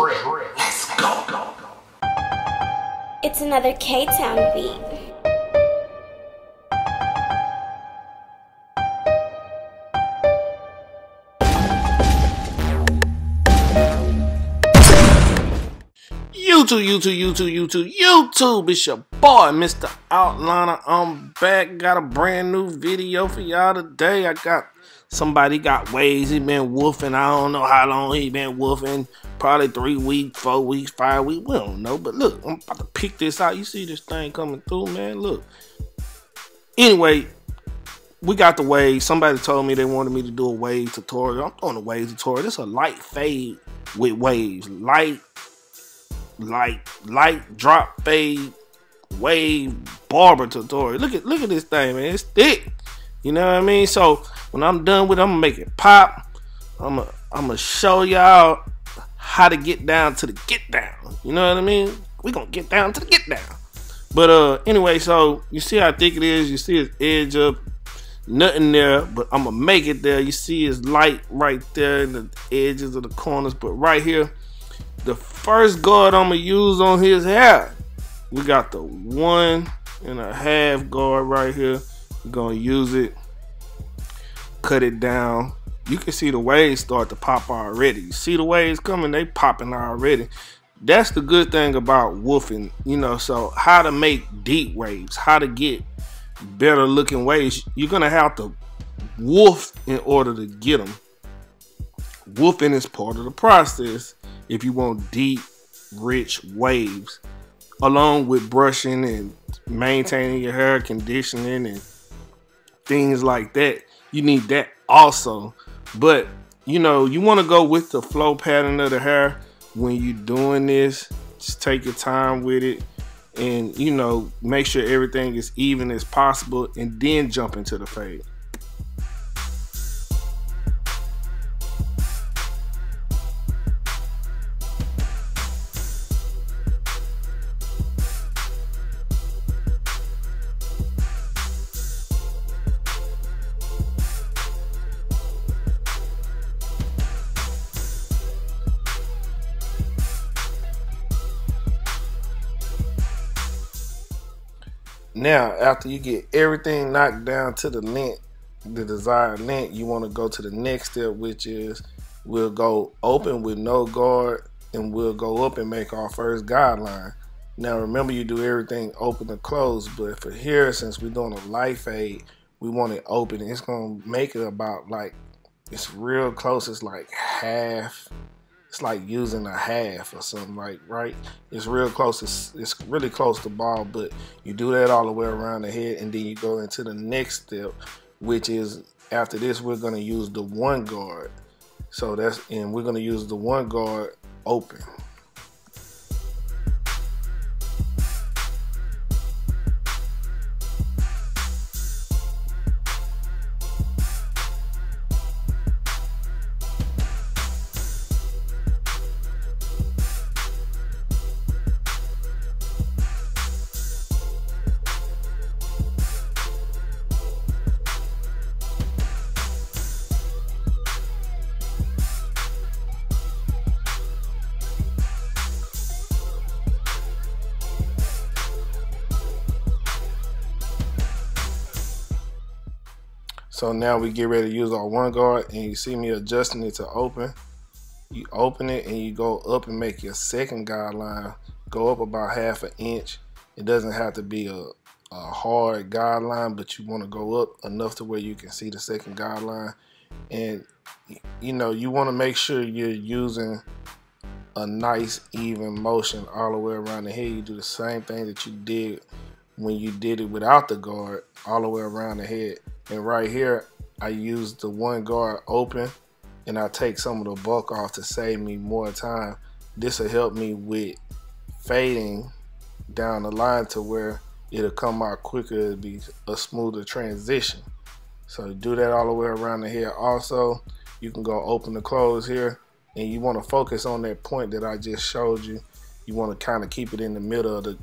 Let's go. It's another K Town beat. YouTube, YouTube, YouTube, YouTube, YouTube. It's your boy, Mr. Outliner. I'm back. Got a brand new video for y'all today. I got somebody got ways. He been woofing. I don't know how long he been woofing. Probably three weeks, four weeks, five weeks. We don't know. But look, I'm about to pick this out. You see this thing coming through, man. Look. Anyway, we got the wave. Somebody told me they wanted me to do a wave tutorial. I'm doing a wave tutorial. Is a light fade with waves. Light light light drop fade wave barber tutorial. Look at look at this thing, man. It's thick. You know what I mean? So when I'm done with it, I'm gonna make it pop. I'm gonna I'm gonna show y'all how to get down to the get down. You know what I mean? We gonna get down to the get down. But uh anyway, so you see how thick it is, you see its edge up, nothing there, but I'm gonna make it there. You see it's light right there in the edges of the corners, but right here the first guard I'm gonna use on his hair. We got the one and a half guard right here. We're gonna use it, cut it down. You can see the waves start to pop already. You see the waves coming, they popping already. That's the good thing about woofing, you know. So how to make deep waves, how to get better looking waves. You're gonna have to woof in order to get them. Woofing is part of the process if you want deep, rich waves, along with brushing and maintaining your hair conditioning and things like that. You need that also. But you know, you want to go with the flow pattern of the hair when you're doing this. Just take your time with it and you know, make sure everything is even as possible and then jump into the fade. Now, after you get everything knocked down to the length, the desired length, you want to go to the next step, which is we'll go open with no guard and we'll go up and make our first guideline. Now, remember you do everything open and close, but for here, since we're doing a light fade, we want it open. It's going to make it about like, it's real close. It's like half it's like using a half or something like right? It's real close it's, it's really close to ball but you do that all the way around the head and then you go into the next step which is after this we're going to use the one guard. So that's and we're going to use the one guard open So now we get ready to use our one guard and you see me adjusting it to open. You open it and you go up and make your second guideline go up about half an inch. It doesn't have to be a, a hard guideline, but you want to go up enough to where you can see the second guideline. And you know, you want to make sure you're using a nice even motion all the way around the head. You do the same thing that you did when you did it without the guard all the way around the head. And right here, I use the one guard open and I take some of the bulk off to save me more time. This will help me with fading down the line to where it'll come out quicker. It'll be a smoother transition. So do that all the way around the head. Also, you can go open the close here and you want to focus on that point that I just showed you. You want to kind of keep it in the middle of the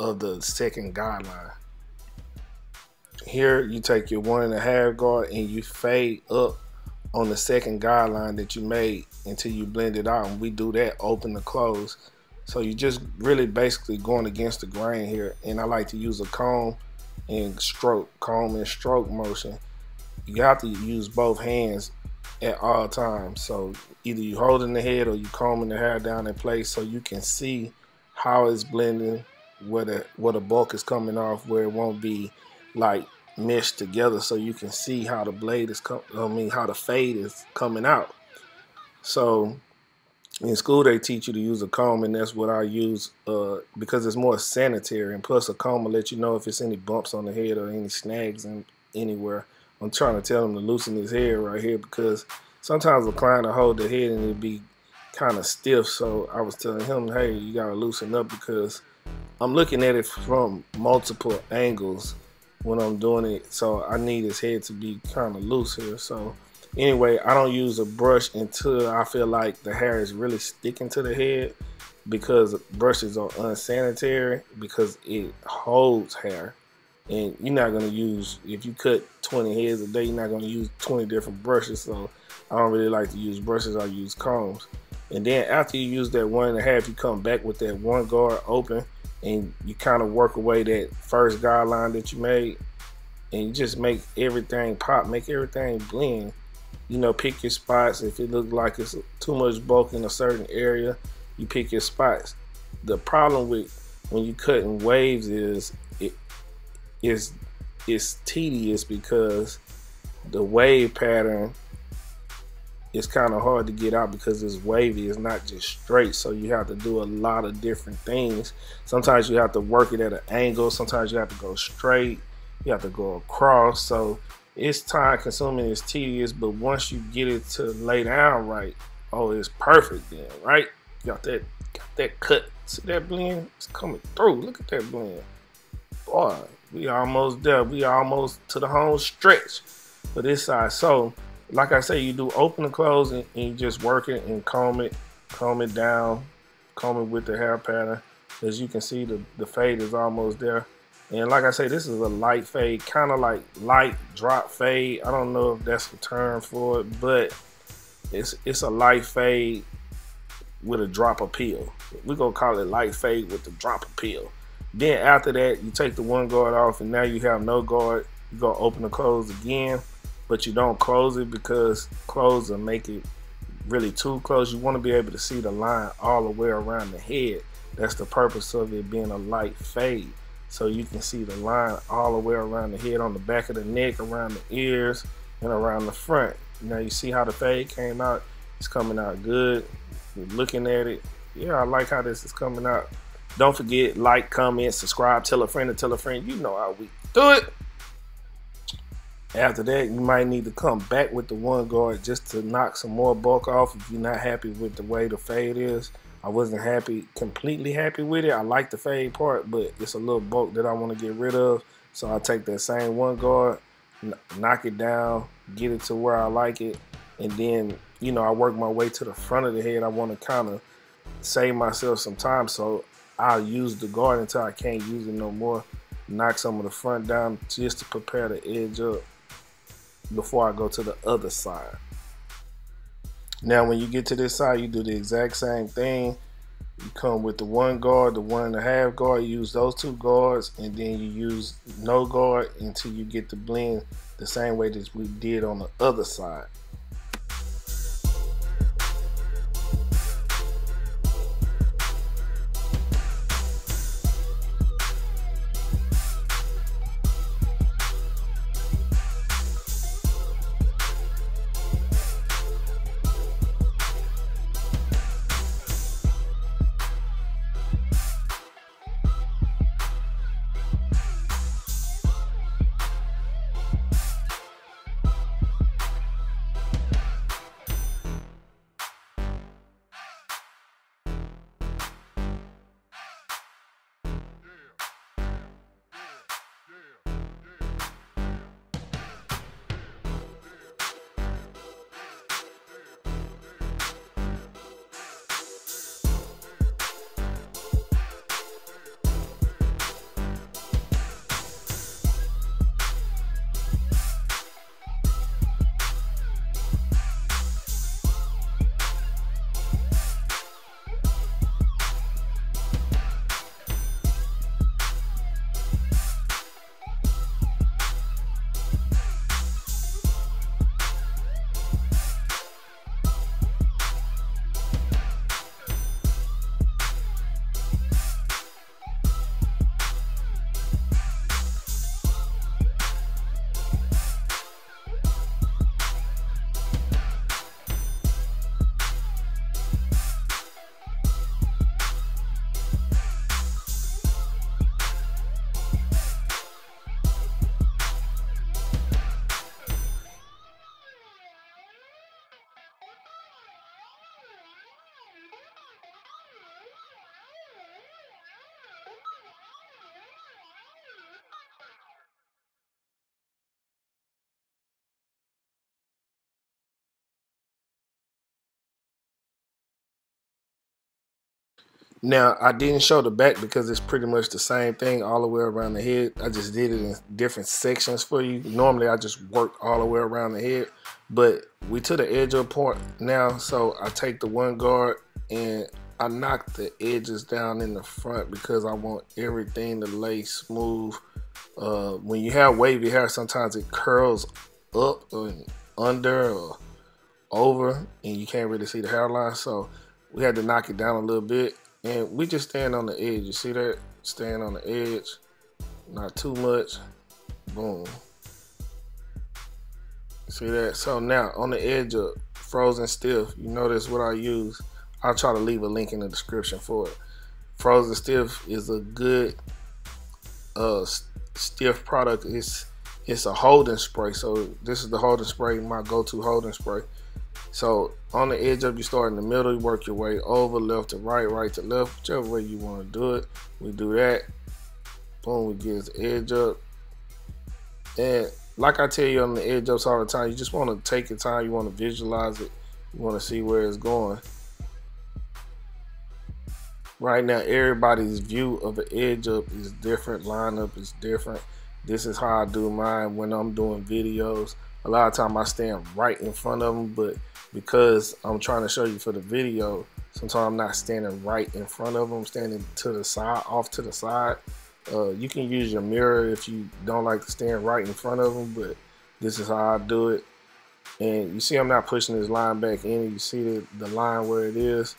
of the second guideline. Here you take your one and a half guard and you fade up on the second guideline that you made until you blend it out. And we do that open to close. So you're just really basically going against the grain here. And I like to use a comb and stroke, comb and stroke motion. You have to use both hands at all times. So either you're holding the head or you're combing the hair down in place so you can see how it's blending, where the where the bulk is coming off, where it won't be like meshed together so you can see how the blade is coming, I mean how the fade is coming out. So in school they teach you to use a comb and that's what I use uh, because it's more sanitary and plus a comb will let you know if it's any bumps on the head or any snags in, anywhere. I'm trying to tell him to loosen his hair right here because sometimes a client will hold the head and it'll be kind of stiff so I was telling him hey you gotta loosen up because I'm looking at it from multiple angles when I'm doing it so I need his head to be kind of loose here so Anyway, I don't use a brush until I feel like the hair is really sticking to the head because brushes are unsanitary because it holds hair. And you're not gonna use if you cut 20 heads a day, you're not gonna use 20 different brushes. So I don't really like to use brushes, I use combs. And then after you use that one and a half, you come back with that one guard open and you kind of work away that first guideline that you made and you just make everything pop, make everything blend you know, pick your spots. If it looks like it's too much bulk in a certain area, you pick your spots. The problem with when you cut in waves is it is it's tedious because the wave pattern is kind of hard to get out because it's wavy. It's not just straight. So you have to do a lot of different things. Sometimes you have to work it at an angle. Sometimes you have to go straight. You have to go across. So it's time consuming, it's tedious, but once you get it to lay down right, oh, it's perfect then, right? Got that, got that cut. See that blend? It's coming through. Look at that blend. Boy, we almost there. We almost to the home stretch for this side. So, like I say, you do open and close and, and you just work it and comb it, comb it down, comb it with the hair pattern. As you can see, the, the fade is almost there. And like I say, this is a light fade, kind of like light drop fade. I don't know if that's the term for it, but it's it's a light fade with a drop of peel. We're gonna call it light fade with the drop of peel. Then after that, you take the one guard off and now you have no guard. You go open and close again, but you don't close it because close will make it really too close. You want to be able to see the line all the way around the head. That's the purpose of it being a light fade. So you can see the line all the way around the head on the back of the neck around the ears and around the front. Now you see how the fade came out? It's coming out good. You're looking at it yeah I like how this is coming out. Don't forget like comment subscribe tell a friend and tell a friend. You know how we do it after that you might need to come back with the one guard just to knock some more bulk off if you're not happy with the way the fade is I wasn't happy, completely happy with it. I like the fade part, but it's a little bulk that I want to get rid of. So I take that same one guard, knock it down, get it to where I like it, and then you know I work my way to the front of the head. I want to kind of save myself some time, so I'll use the guard until I can't use it no more. Knock some of the front down just to prepare the edge up before I go to the other side. Now, when you get to this side, you do the exact same thing. You come with the one guard, the one and a half guard, you use those two guards, and then you use no guard until you get the blend the same way that we did on the other side. Now, I didn't show the back because it's pretty much the same thing all the way around the head. I just did it in different sections for you. Normally, I just work all the way around the head, but we to the edge of point now, so I take the one guard and I knock the edges down in the front because I want everything to lay smooth. Uh, when you have wavy hair, sometimes it curls up and under or over, and you can't really see the hairline. So we had to knock it down a little bit and we just stand on the edge. You see that? Stand on the edge. Not too much. Boom. See that? So now on the edge of frozen stiff, you notice what I use. I'll try to leave a link in the description for it. Frozen stiff is a good uh, stiff product. It's it's a holding spray. So this is the holding spray, my go-to holding spray. So on the edge up, you start in the middle, you work your way over, left to right, right to left, whichever way you want to do it. We do that. Boom, we get the edge up. And like I tell you on the edge ups all the time, you just want to take your time, you want to visualize it, you want to see where it's going. Right now, everybody's view of the edge up is different, lineup is different. This is how I do mine when I'm doing videos. A lot of time I stand right in front of them, but because I'm trying to show you for the video, sometimes I'm not standing right in front of them, standing to the side, off to the side. Uh, you can use your mirror if you don't like to stand right in front of them, but this is how I do it. And you see I'm not pushing this line back in. You see the, the line where it is,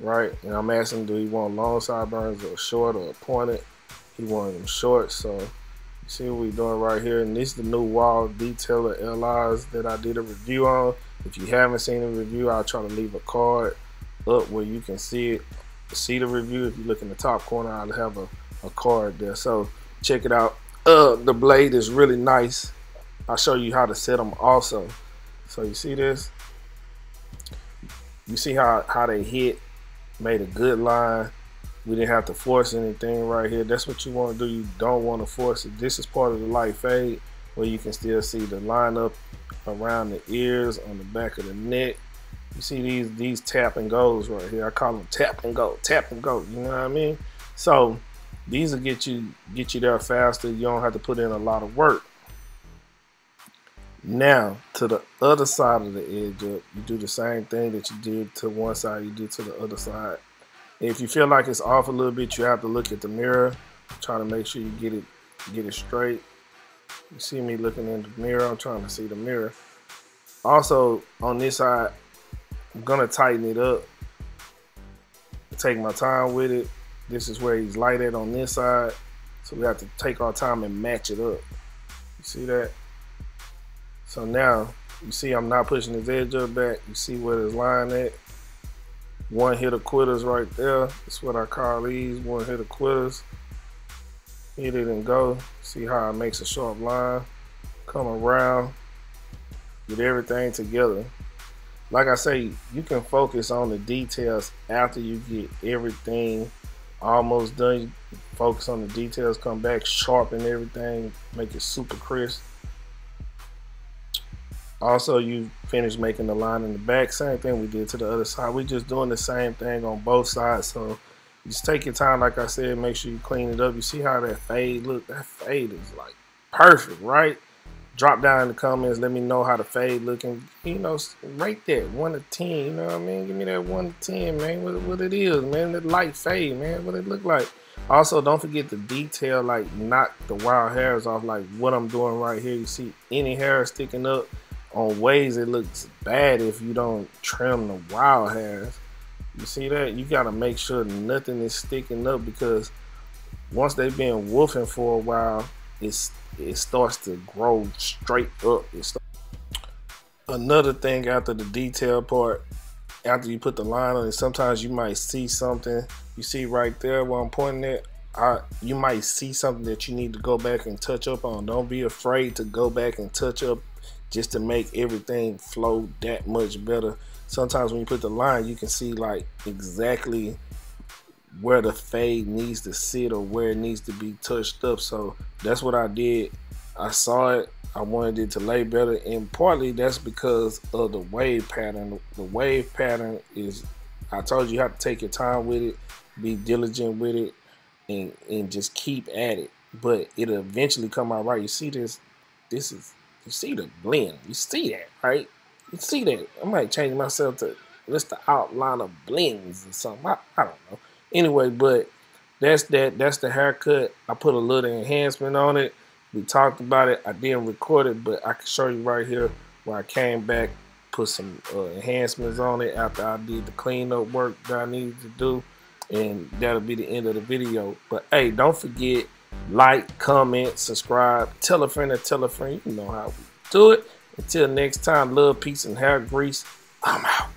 right? And I'm asking do he want long sideburns or short or pointed? He wanted them short, so you see what we're doing right here. And this is the new Wahl Detailer LIs that I did a review on. If you haven't seen the review, I'll try to leave a card up where you can see it, see the review. If you look in the top corner, I'll have a, a card there. So check it out. Uh, the blade is really nice. I'll show you how to set them also. So you see this? You see how, how they hit, made a good line. We didn't have to force anything right here. That's what you want to do. You don't want to force it. This is part of the light fade where you can still see the lineup around the ears, on the back of the neck. You see these these tap and goes right here. I call them tap and go, tap and go. You know what I mean? So these will get you get you there faster. You don't have to put in a lot of work. Now to the other side of the edge up, you do the same thing that you did to one side, you do to the other side. If you feel like it's off a little bit, you have to look at the mirror, try to make sure you get it get it straight. You see me looking in the mirror. I'm trying to see the mirror. Also, on this side, I'm to tighten it up. Take my time with it. This is where he's light at on this side. So we have to take our time and match it up. You see that? So now, you see I'm not pushing his edge up back. You see where his line at. One hit of quitters right there. That's what I call these, one hit of quitters hit it and go. See how it makes a sharp line. Come around, get everything together. Like I say, you can focus on the details after you get everything almost done. Focus on the details, come back, sharpen everything, make it super crisp. Also, you finish making the line in the back. Same thing we did to the other side. We're just doing the same thing on both sides. So just take your time, like I said, make sure you clean it up. You see how that fade look? That fade is like perfect, right? Drop down in the comments, let me know how the fade looking. You know, right there, one to ten. You know what I mean? Give me that one to ten, man. What, what it is, man? That light fade, man. What it look like. Also, don't forget the detail, like knock the wild hairs off, like what I'm doing right here. You see any hair sticking up on ways it looks bad if you don't trim the wild hairs. You see that? You got to make sure nothing is sticking up because once they've been woofing for a while, it's it starts to grow straight up. Another thing after the detail part, after you put the line on it, sometimes you might see something. You see right there where I'm pointing at. I, you might see something that you need to go back and touch up on. Don't be afraid to go back and touch up just to make everything flow that much better sometimes when you put the line, you can see like exactly where the fade needs to sit or where it needs to be touched up. So that's what I did. I saw it. I wanted it to lay better, and partly that's because of the wave pattern. The wave pattern is, I told you, you have to take your time with it. be diligent with it, and and just keep at it. But it'll eventually come out right. You see this? This is you see the blend. You see that, right? You see that. I might change myself to just the outline of blends or something. I, I don't know. Anyway, but that's that. That's the haircut. I put a little enhancement on it. We talked about it. I didn't record it, but I can show you right here where I came back, put some uh, enhancements on it after I did the cleanup work that I needed to do. And that'll be the end of the video. But hey, don't forget, like, comment, subscribe, tell a friend and tell a friend. You know how we do it. Until next time, love, peace, and hair grease. I'm out.